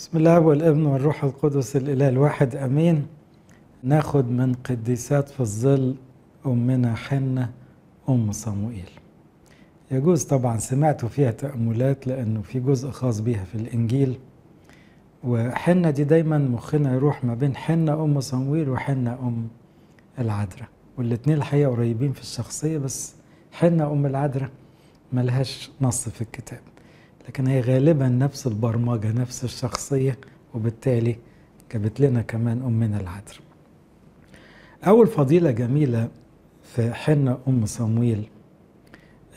بسم الله والابن والروح القدس الإله الواحد آمين. ناخد من قديسات في الظل أمنا حنة أم صموئيل. يجوز طبعا سمعتوا فيها تأملات لأنه في جزء خاص بيها في الإنجيل. وحنة دي دايما مخنا يروح ما بين حنة أم صموئيل وحنة أم العذراء. والاتنين الحقيقة قريبين في الشخصية بس حنة أم العذراء ملهاش نص في الكتاب. لكن هي غالبا نفس البرمجة نفس الشخصية وبالتالي جابت لنا كمان أمنا العذراء أول فضيلة جميلة في حنة أم صمويل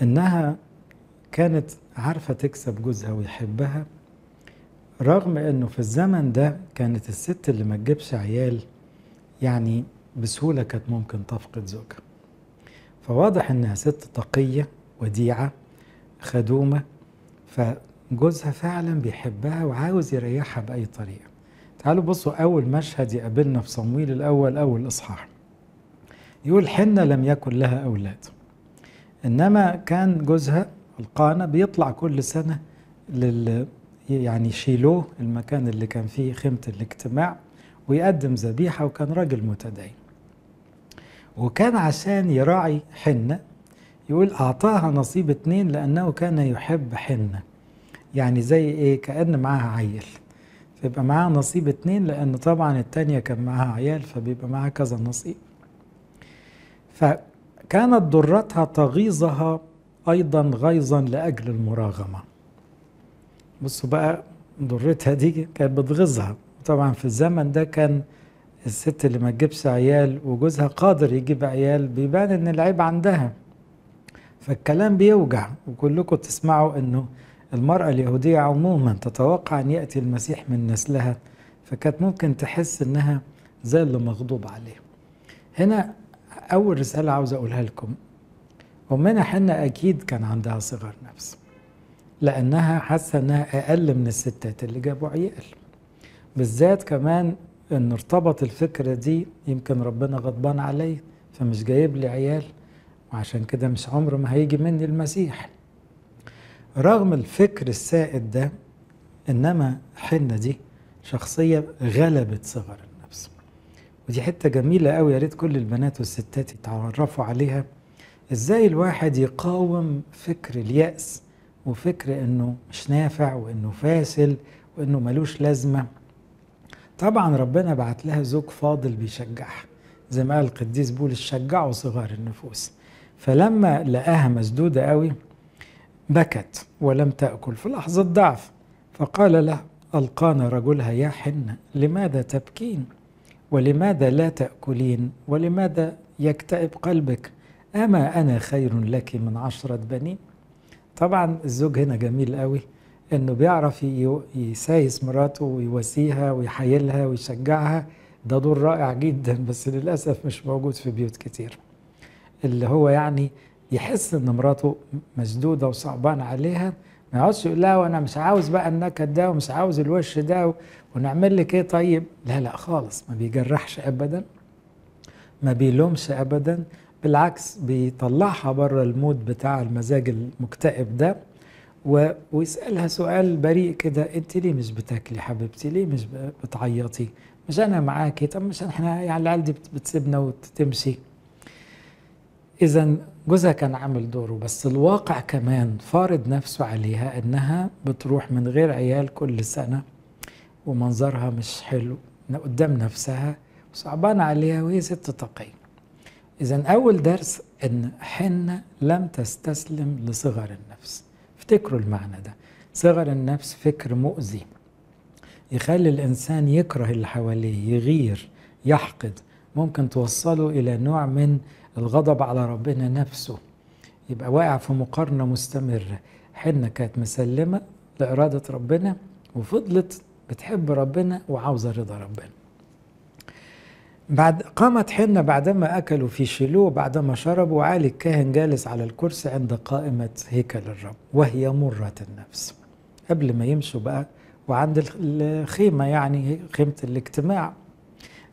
إنها كانت عارفة تكسب جوزها ويحبها رغم إنه في الزمن ده كانت الست اللي ما تجيبش عيال يعني بسهولة كانت ممكن تفقد زوجها. فواضح إنها ست تقية وديعة خدومة فجوزها فعلا بيحبها وعاوز يريحها بأي طريقة. تعالوا بصوا أول مشهد يقابلنا في صمويل الأول أول إصحاح يقول حنة لم يكن لها أولاد. إنما كان جوزها القانة بيطلع كل سنة لل يعني شيلوه المكان اللي كان فيه خيمة الاجتماع ويقدم ذبيحة وكان راجل متدين. وكان عشان يراعي حنة يقول أعطاها نصيب اتنين لأنه كان يحب حنة. يعني زي إيه؟ كأن معاها عيل. فيبقى معاها نصيب اتنين لأن طبعا التانية كان معاها عيال فبيبقى معاها كذا نصيب. فكانت ضرتها تغيظها أيضا غيظا لأجل المراغمة. بصوا بقى ضرتها دي كانت بتغيظها. طبعا في الزمن ده كان الست اللي ما تجيبش عيال وجوزها قادر يجيب عيال بيبان إن العيب عندها. فالكلام بيوجع وكلكم تسمعوا إنه المرأة اليهودية عموما تتوقع أن يأتي المسيح من نسلها فكانت ممكن تحس إنها زي اللي مغضوب عليه هنا أول رسالة عاوز أقولها لكم. أمنا حنة أكيد كان عندها صغر نفس لأنها حاسة إنها أقل من الستات اللي جابوا عيال. بالذات كمان إن ارتبط الفكرة دي يمكن ربنا غضبان علي فمش جايب لي عيال. وعشان كده مش عمر ما هيجي مني المسيح. رغم الفكر السائد ده إنما حنة دي شخصية غلبت صغر النفس. ودي حتة جميلة قوي يا ريت كل البنات والستات يتعرفوا عليها. إزاي الواحد يقاوم فكر اليأس وفكر إنه مش نافع وإنه فاشل وإنه ملوش لازمة؟ طبعا ربنا بعت لها زوج فاضل بيشجعها. زي ما قال القديس بولس شجعوا صغار النفوس. فلما لقاها مسدودة قوي بكت ولم تأكل. في لحظة ضعف فقال له ألقانا رجلها يا حنة لماذا تبكين؟ ولماذا لا تأكلين؟ ولماذا يكتئب قلبك؟ أما أنا خير لك من عشرة بنين؟ طبعا الزوج هنا جميل قوي إنه بيعرف يسايس مراته ويواسيها ويحايلها ويشجعها. ده دور رائع جدا بس للأسف مش موجود في بيوت كتير. اللي هو يعني يحس إن مراته مسدودة وصعبان عليها ما يقعدش يقول لها وأنا مش عاوز بقى النكد ده ومش عاوز الوش ده ونعمل لك إيه طيب؟ لا لا خالص ما بيجرحش ابدا ما بيلومش ابدا بالعكس بيطلعها بره المود بتاع المزاج المكتئب ده و... ويسألها سؤال بريء كده أنت ليه مش بتاكلي حبيبتي؟ ليه مش بتعيطي؟ مش أنا معاكي؟ طب مش إحنا يعني العيال دي بتسيبنا وتمشي؟ اذا جوزها كان عامل دوره بس الواقع كمان فارض نفسه عليها إنها بتروح من غير عيال كل سنة ومنظرها مش حلو قدام نفسها وصعبان عليها وهي ست تقيه اذا أول درس إن حنة لم تستسلم لصغر النفس. افتكروا المعنى ده صغر النفس فكر مؤذي. يخلي الإنسان يكره اللي حواليه يغير يحقد. ممكن توصله إلى نوع من الغضب على ربنا نفسه. يبقى واقع في مقارنة مستمرة. حنة كانت مسلمة لإرادة ربنا وفضلت بتحب ربنا وعاوزة رضا ربنا. بعد قامت حنة بعدما أكلوا في شيلوه بعدما شربوا وعالي الكاهن جالس على الكرسي عند قائمة هيكل الرب وهي مرة النفس. قبل ما يمشوا بقى وعند الخيمة يعني خيمة الاجتماع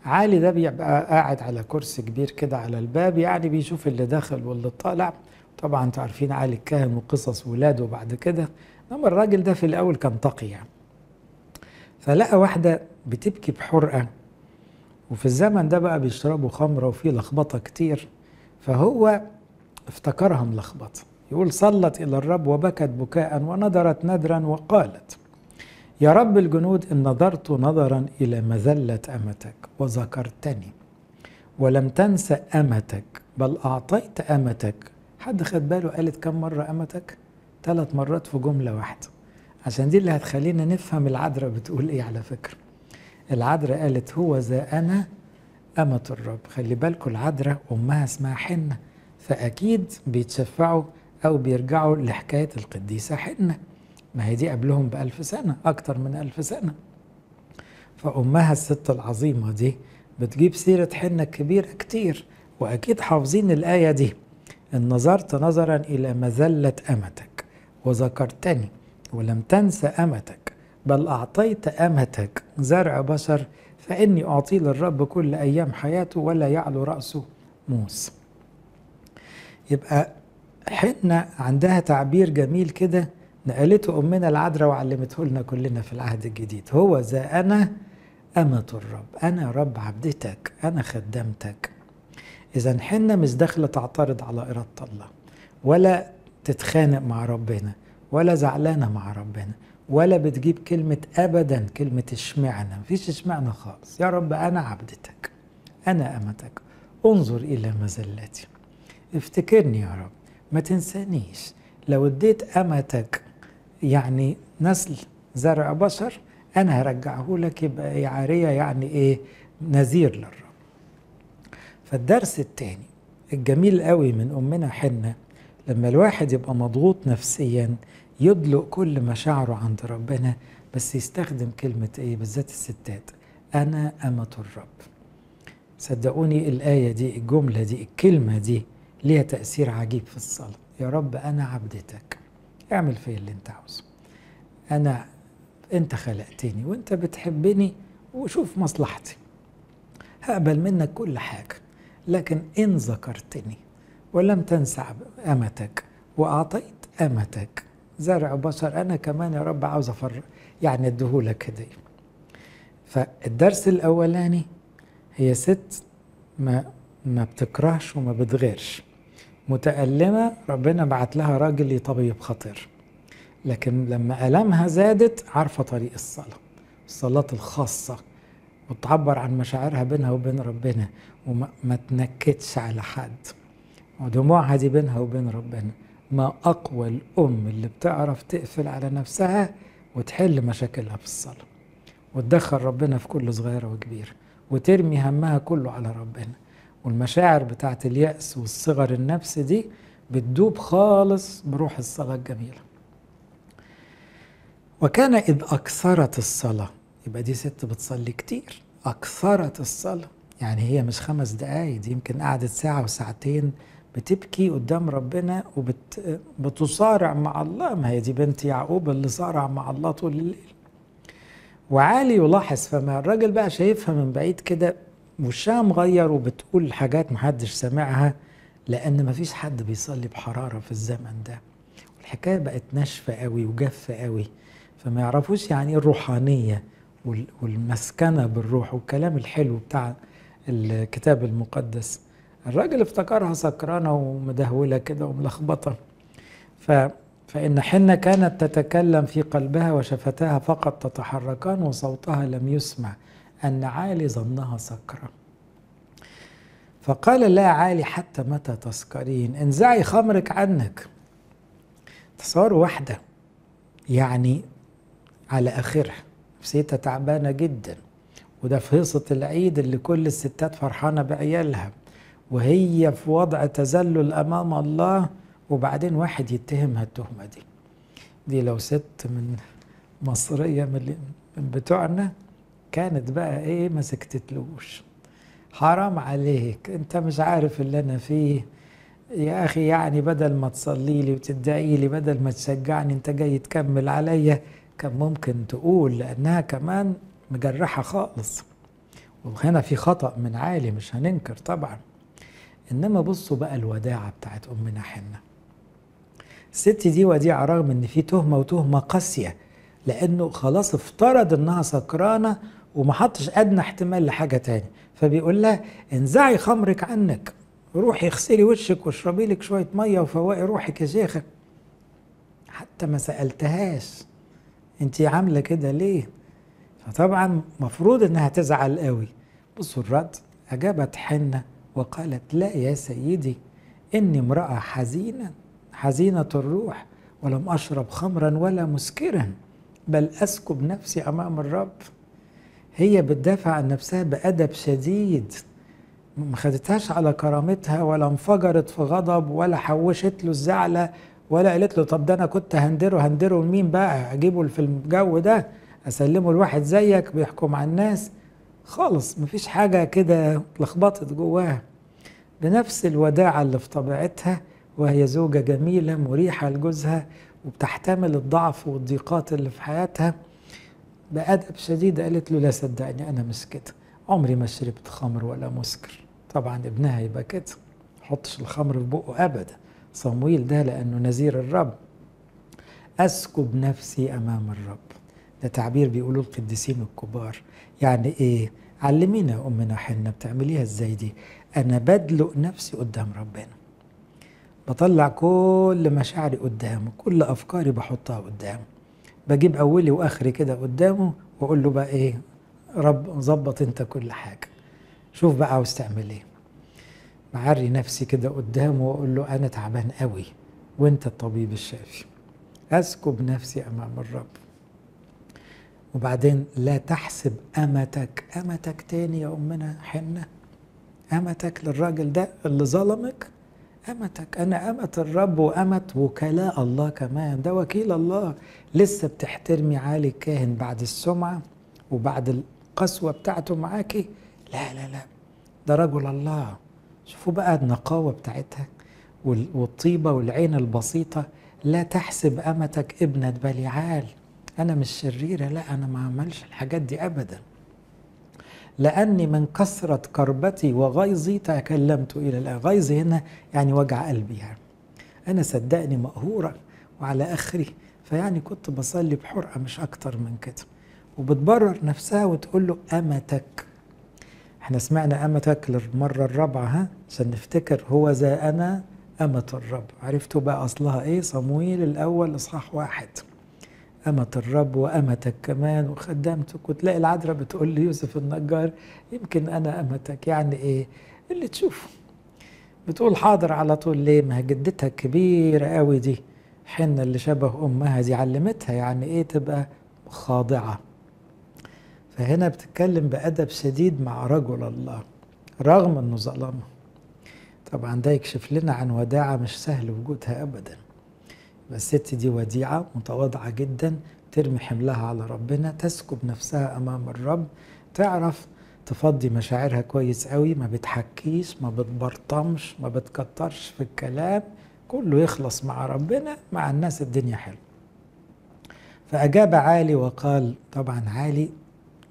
عالي ده بيبقى قاعد على كرسي كبير كده على الباب يعني بيشوف اللي داخل واللي طالع. طبعا أنتوا عارفين عالي الكاهن وقصص ولاده بعد كده. انما الراجل ده في الأول كان تقي يعني. فلقى واحدة بتبكي بحرقة وفي الزمن ده بقى بيشربوا خمرة وفي لخبطة كتير. فهو افتكرها ملخبطة يقول صلت إلى الرب وبكت بكاء ونظرت ندرا وقالت يا رب الجنود إن نظرت نظرا إلى مذلة أمتك وذكرتني ولم تنس أمتك بل أعطيت أمتك. حد خد باله قالت كم مرة أمتك؟ ثلاث مرات في جملة واحدة. عشان دي اللي هتخلينا نفهم العذراء بتقول إيه على فكرة. العذراء قالت هو ذا أنا أمة الرب. خلي بالكم العذراء أمها اسمها حنة فأكيد بيتشفعوا أو بيرجعوا لحكاية القديسة حنة. ما هي دي قبلهم بألف سنة أكتر من ألف سنة. فأمها الست العظيمة دي بتجيب سيرة حنة كبيرة كتير وأكيد حافظين الآية دي. إن نظرت نظرا إلى مذلة أمتك وذكرتني ولم تنس أمتك بل أعطيت أمتك زرع بشر فإني أعطي للرب كل أيام حياته ولا يعلو رأسه موس. يبقى حنة عندها تعبير جميل كده نقلته أمنا العذراء وعلمته لنا كلنا في العهد الجديد. هو ذا أنا أمة الرب. أنا رب عبدتك. أنا خدمتك. إذا حنة مش داخلة تعترض على إرادة الله. ولا تتخانق مع ربنا. ولا زعلانة مع ربنا. ولا بتجيب كلمة أبدا كلمة اشمعنى. مفيش اشمعنى خالص. يا رب أنا عبدتك. أنا أمتك. انظر إلى مزلتي افتكرني يا رب. ما تنسانيش. لو اديت أمتك يعني نسل زرع بشر أنا هرجعه لك يبقى عارية يعني إيه نذير للرب. فالدرس الثاني الجميل قوي من أمنا حنة لما الواحد يبقى مضغوط نفسيا يدلق كل مشاعره عند ربنا بس يستخدم كلمة إيه بالذات الستات أنا أمة الرب. صدقوني الآية دي الجملة دي الكلمة دي ليها تأثير عجيب في الصلاة. يا رب أنا عبدتك. اعمل فيا اللي أنت عاوزه. أنا أنت خلقتني وأنت بتحبني وشوف مصلحتي. هقبل منك كل حاجة لكن إن ذكرتني ولم تنسى أمتك وأعطيت أمتك زرع بشر أنا كمان يا رب عاوز أفرق يعني أديهولك هدية. فالدرس الأولاني هي ست ما ما بتكرهش وما بتغيرش. متألمة ربنا بعت لها راجل يطبيب خطير. لكن لما ألمها زادت عارفة طريق الصلاة الصلاة الخاصة وتعبر عن مشاعرها بينها وبين ربنا وما تنكدش على حد. ودموعها دي بينها وبين ربنا. ما أقوى الأم اللي بتعرف تقفل على نفسها وتحل مشاكلها في الصلاة. وتدخل ربنا في كل صغيرة وكبيرة وترمي همها كله على ربنا. والمشاعر بتاعت اليأس والصغر النفس دي بتدوب خالص بروح الصلاة الجميلة. وكان إذ أكثرت الصلاة يبقى دي ست بتصلي كتير أكثرت الصلاة. يعني هي مش خمس دقايق دي يمكن قعدت ساعة وساعتين بتبكي قدام ربنا وبتصارع مع الله. ما هي دي بنت يعقوب اللي صارع مع الله طول الليل. وعالي يلاحظ فما الراجل بقى شايفها من بعيد كده وشها مغير وبتقول حاجات محدش سامعها لأن مفيش حد بيصلي بحرارة في الزمن ده. الحكاية بقت ناشفة قوي وجافة قوي. فما يعرفوش يعني إيه الروحانية والمسكنة بالروح والكلام الحلو بتاع الكتاب المقدس. الراجل افتكرها سكرانة ومدهولة كده وملخبطة. ف فإن حنة كانت تتكلم في قلبها وشفتاها فقط تتحركان وصوتها لم يسمع. أن عالي ظنها سكرة. فقال لا عالي حتى متى تسكرين؟ انزعي خمرك عنك. تصوروا واحدة يعني على آخرها. نفسيتها تعبانة جدا وده في هيصة العيد اللي كل الستات فرحانة بعيالها وهي في وضع تذلل أمام الله وبعدين واحد يتهمها التهمه دي. دي لو ست من مصرية من بتوعنا كانت بقى إيه ما سكتتلوش. حرام عليك. أنت مش عارف اللي أنا فيه. يا أخي يعني بدل ما تصلي لي وتدعي لي بدل ما تشجعني أنت جاي تكمل عليا. كان ممكن تقول لأنها كمان مجرحة خالص. وهنا في خطأ من عالي مش هننكر طبعا. إنما بصوا بقى الوداعة بتاعت أمنا حنة. الست دي وديعة رغم إن في تهمة وتهمة قاسية لأنه خلاص افترض إنها سكرانة وما حطش أدنى احتمال لحاجة تاني. فبيقول لها انزعي خمرك عنك. روحي اغسلي وشك واشربي لك شوية مية وفوقي روحك يا شيخة. حتى ما سألتهاش. انت عاملة كده ليه؟ فطبعا مفروض إنها تزعل قوي. بصوا الرد أجابت حنة وقالت لا يا سيدي إني امرأة حزينة حزينة الروح ولم أشرب خمرا ولا مسكرا بل أسكب نفسي أمام الرب. هي بتدافع عن نفسها بأدب شديد. ما خدتهاش على كرامتها ولا انفجرت في غضب ولا حوشت له الزعلة ولا قالت له طب ده أنا كنت هندره هندره لمين بقى؟ أجيبه في الجو ده؟ أسلمه لواحد زيك بيحكم على الناس؟ خالص مفيش حاجة كده اتلخبطت جواها. بنفس الوداعة اللي في طبيعتها وهي زوجة جميلة مريحة لجوزها وبتحتمل الضعف والضيقات اللي في حياتها. بأدب شديد قالت له لا صدقني أنا مش كده عمري ما شربت خمر ولا مسكر. طبعا ابنها يبقى كده. حطش الخمر في بقه أبدا. صمويل ده لأنه نذير الرب. أسكب نفسي أمام الرب. ده تعبير بيقولوا القديسين الكبار. يعني إيه؟ علمينا يا أمنا حنة بتعمليها إزاي دي؟ أنا بدلق نفسي قدام ربنا. بطلع كل مشاعري قدامه كل أفكاري بحطها قدامه بجيب أولي وآخري كده قدامه وأقول له بقى إيه رب ظبط أنت كل حاجة. شوف بقى عاوز تعمل إيه. بعري نفسي كده قدامه وأقول له أنا تعبان قوي وأنت الطبيب الشافي. أسكب نفسي أمام الرب. وبعدين لا تحسب أمتك أمتك تاني يا أمنا حنة. أمتك للراجل ده اللي ظلمك. أمتك أنا أمة الرب وأمة وكلاء الله كمان. ده وكيل الله. لسه بتحترمي عالي الكاهن بعد السمعة وبعد القسوة بتاعته معاكي؟ لا لا لا. ده رجل الله. شوفوا بقى النقاوة بتاعتها والطيبة والعين البسيطة. لا تحسب أمتك ابنة بليعال. أنا مش شريرة لا أنا ما عملش الحاجات دي أبدا. لأني من كثرة كربتي وغيظي تكلمت إلى الآن. غيظي هنا يعني وجع قلبي يعني. أنا صدقني مقهورة وعلى آخري فيعني كنت بصلي بحرقة مش أكتر من كده. وبتبرر نفسها وتقول له أمتك. إحنا سمعنا أمتك للمرة الرابعة ها؟ عشان نفتكر هو ذا أنا أمة الرب. عرفتوا بقى أصلها إيه؟ صمويل الأول إصحاح واحد. أمة الرب وأمتك كمان وخدمتك. وتلاقي العذراء بتقول لي يوسف النجار يمكن أنا أمتك يعني إيه؟ اللي تشوفه. بتقول حاضر على طول. ليه؟ ما جدتها كبيرة قوي دي. حنة اللي شبه أمها دي علمتها يعني إيه تبقى خاضعة. فهنا بتتكلم بأدب شديد مع رجل الله رغم أنه ظلمها طبعا ده يكشف لنا عن وداعة مش سهل وجودها أبداً. الست دي وديعة متواضعة جدا ترمي حملها على ربنا تسكب نفسها أمام الرب تعرف تفضي مشاعرها كويس قوي ما بتحكيش ما بتبرطمش ما بتكترش في الكلام كله يخلص مع ربنا مع الناس الدنيا حلوة. فأجاب عالي وقال طبعا عالي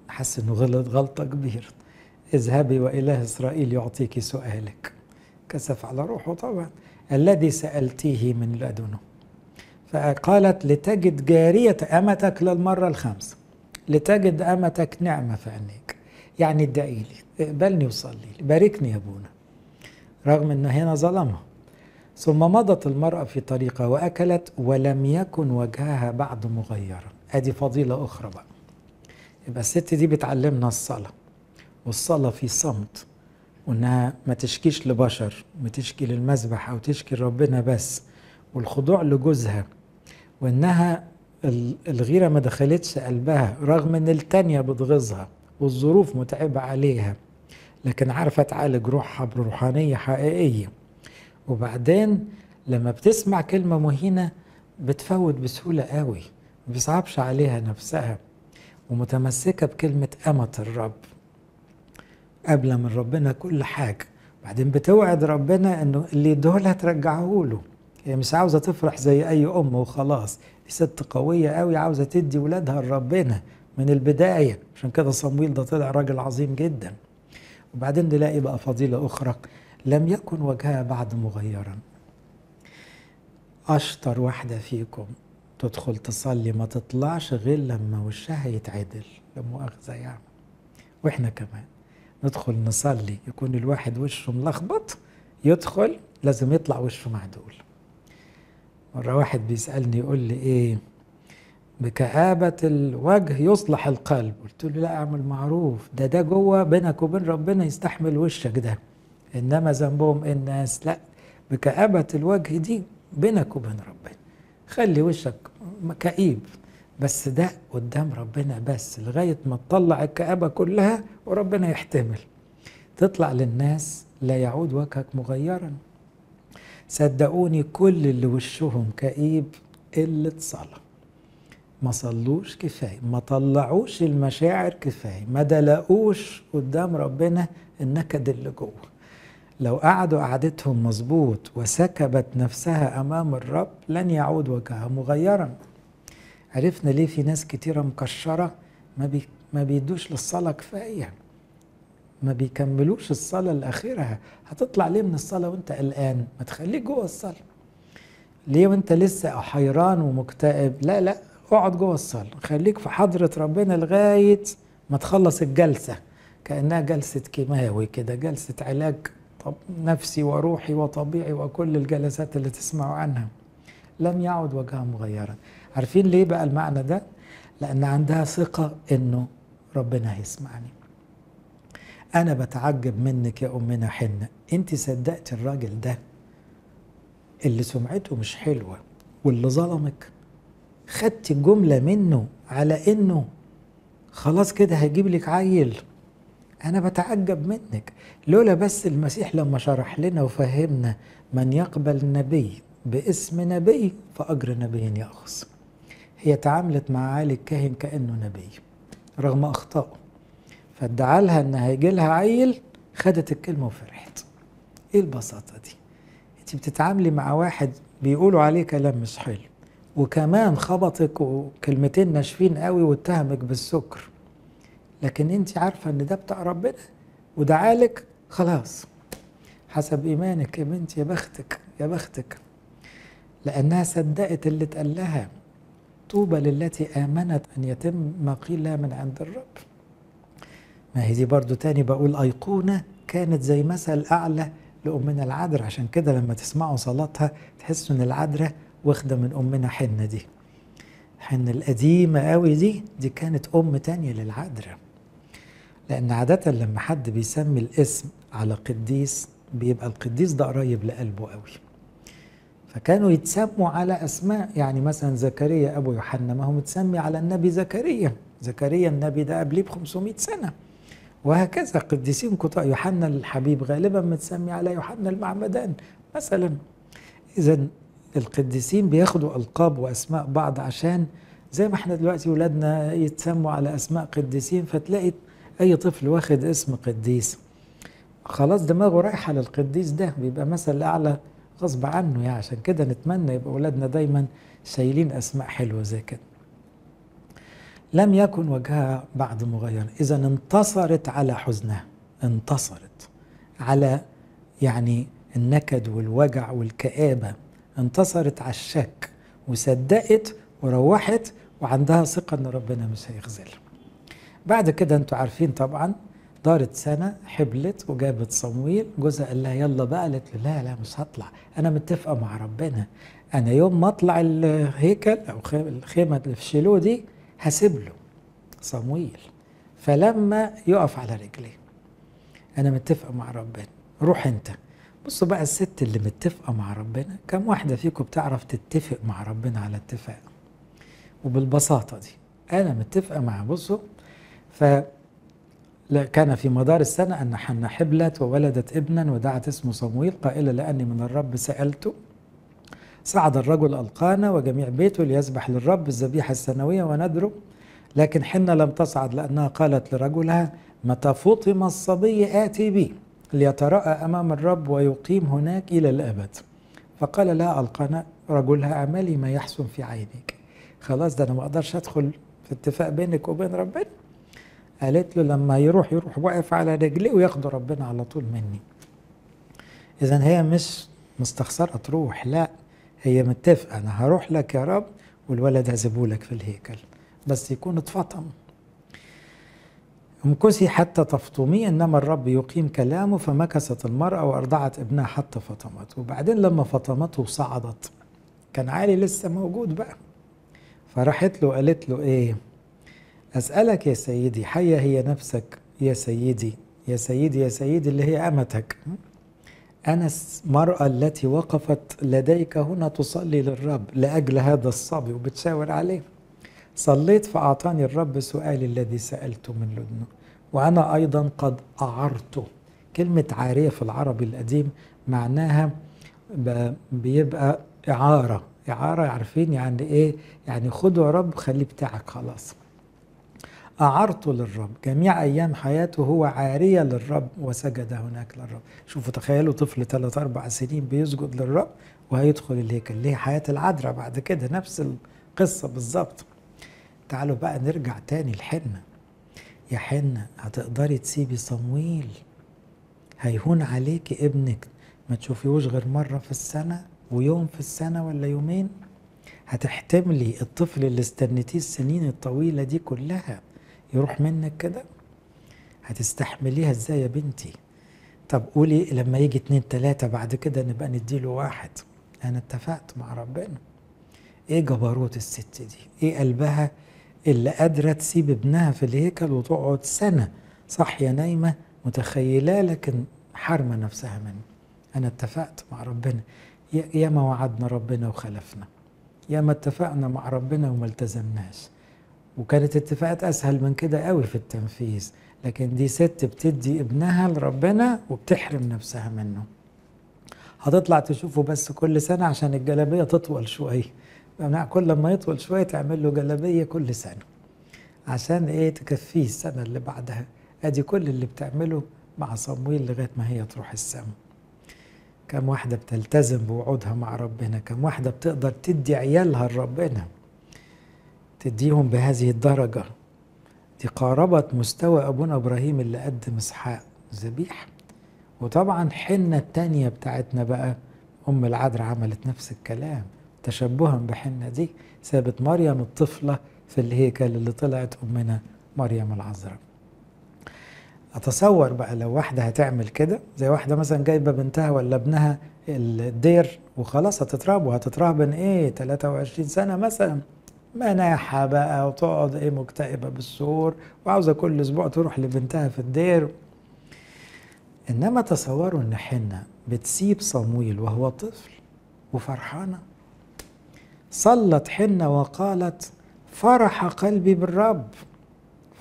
حس إنه غلط غلطة كبيرة. اذهبي وإله إسرائيل يعطيك سؤالك. كسف على روحه طبعا. الذي سألتيه من لدنه. فقالت لتجد جارية أمتك للمرة الخامسة. لتجد أمتك نعمة في عينيك. يعني ادعي لي اقبلني وصلي لي باركني يا أبونا. رغم إن هنا ظلمها. ثم مضت المرأة في طريقها وأكلت ولم يكن وجهها بعد مغيرا أدي فضيلة أخرى بقى. يبقى الست دي بتعلمنا الصلاة. والصلاة في صمت. وإنها ما تشكيش لبشر ما تشكي للمذبح أو تشكي لربنا بس. والخضوع لجوزها. وإنها الغيرة ما دخلتش قلبها رغم إن التانية بتغيظها والظروف متعبة عليها لكن عارفة تعالج روحها بروحانية حقيقية. وبعدين لما بتسمع كلمة مهينة بتفوت بسهولة قوي ما بيصعبش عليها نفسها. ومتمسكة بكلمة أمة الرب قبل من ربنا كل حاجة. بعدين بتوعد ربنا إنه اللي دول هترجعه له. هي مش عاوزة تفرح زي أي أم وخلاص. دي ست قوية قوي عاوزة تدي ولادها لربنا من البداية. عشان كده صمويل ده طلع راجل عظيم جدا. وبعدين نلاقي بقى فضيلة أخرى. لم يكن وجهها بعد مغيرا. أشطر واحدة فيكم تدخل تصلي ما تطلعش غير لما وشها يتعدل. لا مؤاخذة يعني وإحنا كمان. ندخل نصلي. يكون الواحد وشه ملخبط. يدخل لازم يطلع وشه معدول. مرة واحد بيسألني يقول لي إيه بكآبة الوجه يصلح القلب. قلت له لا اعمل معروف ده ده جوه بينك وبين ربنا يستحمل وشك ده. إنما ذنبهم الناس لا بكآبة الوجه دي بينك وبين ربنا. خلي وشك كئيب بس ده قدام ربنا بس لغاية ما تطلع الكآبة كلها وربنا يحتمل. تطلع للناس لا يعود وجهك مغيرا. صدقوني كل اللي وشهم كئيب قلة صلاة. ما صلوش كفاية ما طلعوش المشاعر كفاية ما دلقوش قدام ربنا النكد اللي جوه. لو قعدوا قعدتهم مظبوط وسكبت نفسها أمام الرب لن يعود وجهها مغيرا. عرفنا ليه في ناس كتيرة مكشرة ما, بي ما بيدوش للصلاة كفاية. ما بيكملوش الصلاة لآخرها هتطلع ليه من الصلاة وانت قلقان؟ ما تخليك جوه الصلاة. ليه وانت لسه حيران ومكتئب؟ لا لا اقعد جوه الصلاة. خليك في حضرة ربنا لغاية ما تخلص الجلسة. كأنها جلسة كيماوي كده جلسة علاج طب نفسي وروحي وطبيعي وكل الجلسات اللي تسمعوا عنها. لم يعد وجهها مغيرا. عارفين ليه بقى المعنى ده؟ لأن عندها ثقة إنه ربنا هيسمعني. أنا بتعجب منك يا أمنا حنة أنت صدقت الراجل ده؟ اللي سمعته مش حلوة. واللي ظلمك؟ خدت الجملة منه على إنه خلاص كده هيجيب لك عيل. أنا بتعجب منك. لولا بس المسيح لما شرح لنا وفهمنا من يقبل نبي باسم نبي فأجر نبي يأخذ. هي تعاملت مع عالي الكاهن كأنه نبي رغم أخطائه. فادعى لها إن هيجي لها عيل خدت الكلمة وفرحت. إيه البساطة دي؟ أنت بتتعاملي مع واحد بيقولوا عليه كلام مش حلو وكمان خبطك وكلمتين ناشفين قوي واتهمك بالسكر. لكن أنت عارفة إن ده بتاع ربنا ودعالك خلاص. حسب إيمانك يا بنتي يا بختك يا بختك. لأنها صدقت اللي اتقال لها طوبى للتي آمنت أن يتم ما قيل لها من عند الرب. ما هي دي برضو تاني بقول أيقونة كانت زي مثل أعلى لامنا العذراء. عشان كده لما تسمعوا صلاتها تحسوا إن العذراء واخدة من أمنا حنة دي. حنة القديمة قوي دي دي كانت أم تانية للعذراء. لأن عادة لما حد بيسمي الاسم على قديس بيبقى القديس ده قريب لقلبه قوي. فكانوا يتسموا على أسماء يعني مثلا زكريا أبو يوحنا ما هو متسمي على النبي زكريا. زكريا النبي ده قبليه ب 500 سنة. وهكذا قديسين كتار يوحنا الحبيب غالبا متسمي على يوحنا المعمدان مثلا. إذا القديسين بياخدوا ألقاب وأسماء بعض عشان زي ما إحنا دلوقتي ولادنا يتسموا على أسماء قديسين فتلاقي أي طفل واخد اسم قديس. خلاص دماغه رايحة للقديس ده بيبقى مثل اعلى غصب عنه يعني. عشان كده نتمنى يبقى اولادنا دايما شايلين أسماء حلوة زي كده. لم يكن وجهها بعد مغيرا إذا انتصرت على حزنها انتصرت على يعني النكد والوجع والكآبة. انتصرت على الشك وصدقت وروحت وعندها ثقة إن ربنا مش هيخذلها. بعد كده أنتوا عارفين طبعا دارت سنة حبلت وجابت صمويل جوزها قال لها يلا بقى. قالت له لا لا مش هطلع. أنا متفقة مع ربنا. أنا يوم ما أطلع الهيكل أو الخيمة اللي في شيلو دي هسيب له صمويل. فلما يقف على رجليه أنا متفقة مع ربنا. روح أنت. بصوا بقى الست اللي متفقة مع ربنا كم واحدة فيكم بتعرف تتفق مع ربنا على اتفاق؟ وبالبساطة دي أنا متفقة مع بصوا ف كان في مدار السنة أن حنا حبلت وولدت ابنا ودعت اسمه صمويل قائلة لأني من الرب سألته صعد الرجل ألقانا وجميع بيته ليذبح للرب الذبيحة السنوية وندره لكن حنة لم تصعد لأنها قالت لرجلها متى فطم الصبي آتي بي ليتراءى أمام الرب ويقيم هناك إلى الأبد. فقال لها ألقانا رجلها اعملي ما يحسن في عينك خلاص ده أنا ما أقدرش أدخل في اتفاق بينك وبين ربنا. قالت له لما يروح يروح واقف على رجليه وياخد ربنا على طول مني. اذا هي مش مستخسرة تروح لا. هي متفقة أنا هروح لك يا رب والولد هزبولك في الهيكل. بس يكون اتفطم. امكثي حتى تفطمي إنما الرب يقيم كلامه فمكثت المرأة وأرضعت ابنها حتى فطمت. وبعدين لما فطمته وصعدت كان عالي لسه موجود بقى. فراحت له قالت له إيه؟ أسألك يا سيدي حيه هي نفسك يا سيدي يا سيدي يا سيدي اللي هي أمتك. أنا المراه التي وقفت لديك هنا تصلي للرب لأجل هذا الصبي وبتشاور عليه. صليت فأعطاني الرب سؤالي الذي سألته من لدنه. وأنا أيضا قد أعرته كلمة عارية في العربي القديم معناها بيبقى إعارة. إعارة عارفين يعني إيه؟ يعني خده يا رب خليه بتاعك خلاص. أعرته للرب. جميع أيام حياته هو عارية للرب وسجد هناك للرب. شوفوا تخيلوا طفل ثلاث أربع سنين بيسجد للرب وهيدخل الهيكل ليه حياة العذراء بعد كده نفس القصة بالظبط. تعالوا بقى نرجع تاني لحنة. يا حنة هتقدري تسيبي صمويل هيهون عليكي ابنك. ما تشوفيهوش غير مرة في السنة ويوم في السنة ولا يومين. هتحتملي الطفل اللي استنيتيه السنين الطويلة دي كلها. يروح منك كده؟ هتستحمليها إزاي يا بنتي؟ طب قولي لما يجي اتنين تلاتة بعد كده نبقى نديله واحد. أنا اتفقت مع ربنا. إيه جبروت الست دي؟ إيه قلبها اللي قادرة تسيب ابنها في الهيكل وتقعد سنة صاحية نايمة متخيلة لكن حارمة نفسها منه؟ أنا اتفقت مع ربنا. يا ما وعدنا ربنا وخلفنا. يا ما اتفقنا مع ربنا وما التزمناش. وكانت اتفاقات أسهل من كده قوي في التنفيذ. لكن دي ست بتدي ابنها لربنا وبتحرم نفسها منه. هتطلع تشوفه بس كل سنة عشان الجلابية تطول شوية كل ما يطول شوية تعمل له جلابية كل سنة. عشان إيه؟ تكفيه السنة اللي بعدها. أدي كل اللي بتعمله مع صمويل لغاية ما هي تروح السما كم واحدة بتلتزم بوعودها مع ربنا. كم واحدة بتقدر تدي عيالها لربنا. تديهم بهذه الدرجة. دي قاربت مستوى أبونا إبراهيم اللي قدم اسحاق ذبيحه وطبعا حنة التانية بتاعتنا بقى أم العذراء عملت نفس الكلام تشبها بحنة دي سابت مريم الطفلة في الهيكل اللي طلعت أمنا مريم العذراء. أتصور بقى لو واحدة هتعمل كده زي واحدة مثلا جايبة بنتها ولا ابنها الدير وخلاص هتترهب وهتترهبن إيه 23 سنة مثلا. مناحة بقى وتقعد إيه مكتئبة بالسور وعاوزة كل أسبوع تروح لبنتها في الدير. إنما تصوروا إن حنة بتسيب صمويل وهو طفل وفرحانة. صلت حنة وقالت فرح قلبي بالرب.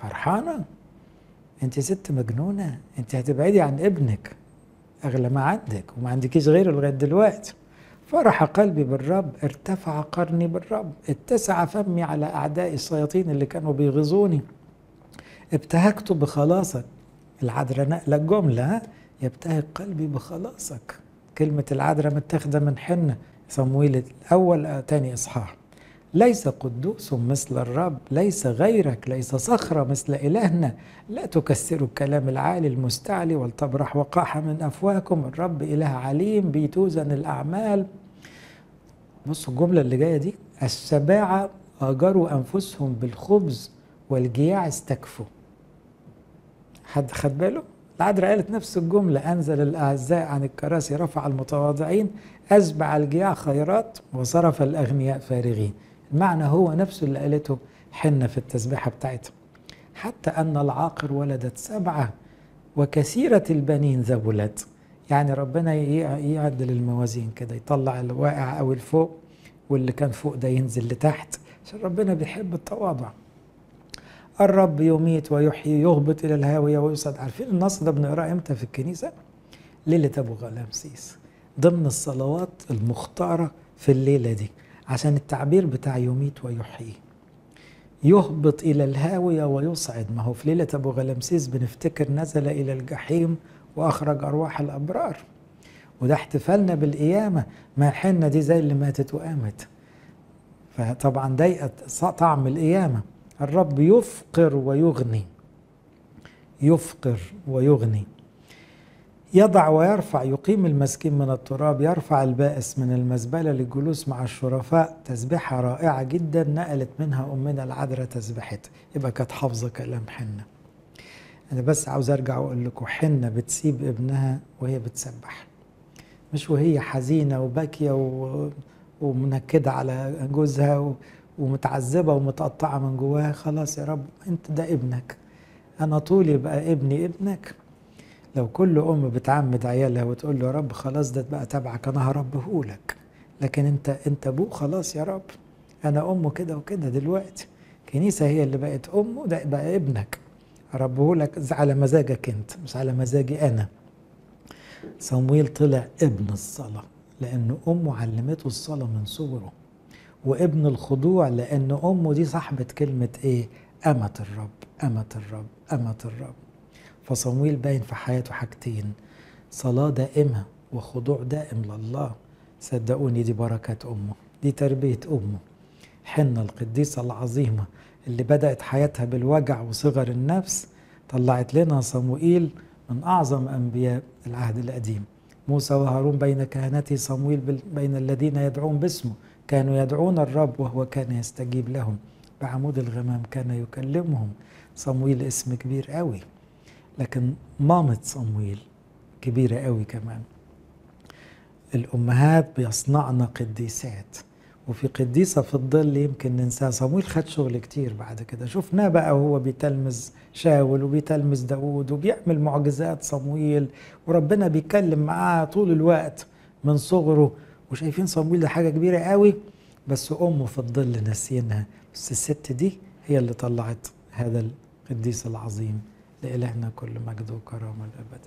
فرحانة؟ أنت ست مجنونة أنت هتبعدي عن ابنك أغلى ما عندك وما عندكيش غيره لغاية دلوقتي. فرح قلبي بالرب ارتفع قرني بالرب اتسع فمي على اعدائي الشياطين اللي كانوا بيغزوني. ابتهجت بخلاصك. العذراء نقلة الجملة يبتهج قلبي بخلاصك. كلمة العذراء متاخدة من حنة. صمويل الأول تاني إصحاح. ليس قدوس مثل الرب ليس غيرك ليس صخرة مثل إلهنا. لا تكسروا الكلام العالي المستعلي ولتبرح وقاحة من أفواهكم. الرب إله عليم بيتوزن الأعمال. بصوا الجملة اللي جاية دي السباعة أجروا أنفسهم بالخبز والجياع استكفوا. حد خد باله؟ العذراء قالت نفس الجملة أنزل الأعزاء عن الكراسي رفع المتواضعين أسبع الجياع خيرات وصرف الأغنياء فارغين. المعنى هو نفسه اللي قالته حنة في التسبيحة بتاعتها حتى أن العاقر ولدت سبعة وكثيرة البنين ذبلت يعني ربنا يعدل الموازين كده يطلع الواقع أو الفوق واللي كان فوق ده ينزل لتحت. عشان ربنا بيحب التواضع. الرب يميت ويحيي يهبط إلى الهاوية ويصعد عارفين النص ده بنقراه إمتى في الكنيسة؟ ليلة أبو غلامسيس ضمن الصلوات المختارة في الليلة دي. عشان التعبير بتاع يميت ويحيي. يهبط إلى الهاوية ويصعد. ما هو في ليلة أبو غلامسيس بنفتكر نزل إلى الجحيم وأخرج أرواح الأبرار. وده احتفالنا بالقيامة. ما حنا دي زي اللي ماتت وقامت. فطبعا ضايقت طعم القيامة. الرب يفقر ويغني. يفقر ويغني. يضع ويرفع يقيم المسكين من التراب يرفع البائس من المزبلة للجلوس مع الشرفاء. تسبيحة رائعة جدا نقلت منها أمنا العذراء تسبيحتها يبقى كانت حافظة كلام حنة. أنا بس عاوز أرجع وأقول لكم حنة بتسيب ابنها وهي بتسبح. مش وهي حزينة وباكية و... ومنكدة على جوزها و... ومتعذبة ومتقطعة من جواها. خلاص يا رب أنت ده ابنك. أنا طولي بقى ابني ابنك. لو كل أم بتعمد عيالها وتقول له يا رب خلاص ده بقى تبعك أنا هربيه لك لكن أنت أنت ابوه خلاص يا رب. أنا أمه كده وكده دلوقتي. كنيسة هي اللي بقت امه ده بقى ابنك. هربيه لك على مزاجك أنت مش على مزاجي أنا. صمويل طلع ابن الصلاة لأن أمه علمته الصلاة من صغره. وابن الخضوع لأن أمه دي صاحبة كلمة إيه؟ أمة الرب أمة الرب أمة الرب. فصمويل باين في حياته حاجتين صلاة دائمة وخضوع دائم لله. صدقوني دي بركات أمه دي تربية أمه. حنة القديسة العظيمة اللي بدأت حياتها بالوجع وصغر النفس طلعت لنا صموئيل من أعظم أنبياء العهد القديم. موسى وهارون بين كهنته صمويل بين الذين يدعون باسمه. كانوا يدعون الرب وهو كان يستجيب لهم. بعمود الغمام كان يكلمهم. صمويل اسم كبير قوي. لكن مامة صمويل كبيرة قوي كمان. الأمهات بيصنعن قديسات وفي قديسة في الظل يمكن ننساها صمويل خد شغل كتير بعد كده. شفناه بقى وهو بيتلمذ شاول وبيتلمذ داود وبيعمل معجزات صمويل وربنا بيتكلم معاه طول الوقت من صغره. وشايفين صمويل ده حاجة كبيرة قوي بس أمه في الظل ناسينها. بس الست دي هي اللي طلعت هذا القديس العظيم. لإلهنا كل مجد وكرامة الأبد.